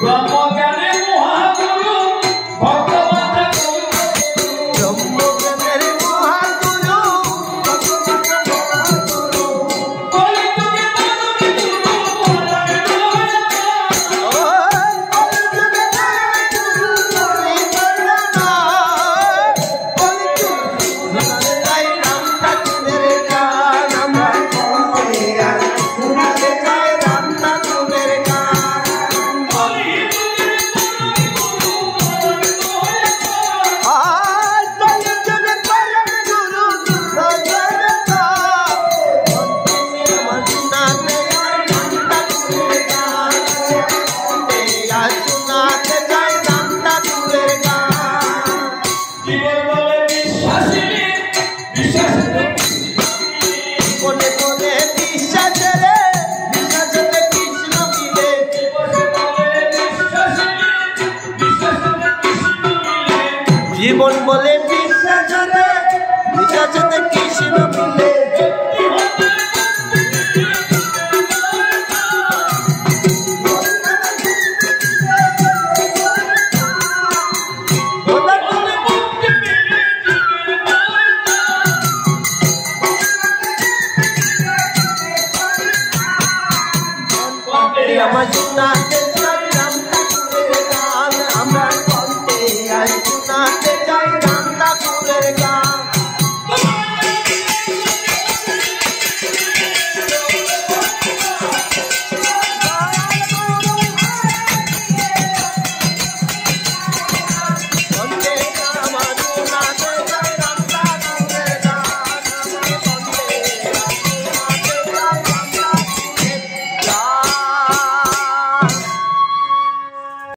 Bravo! জীবন বলে বিশ্বাসনে বিশ্বাসনে I'm not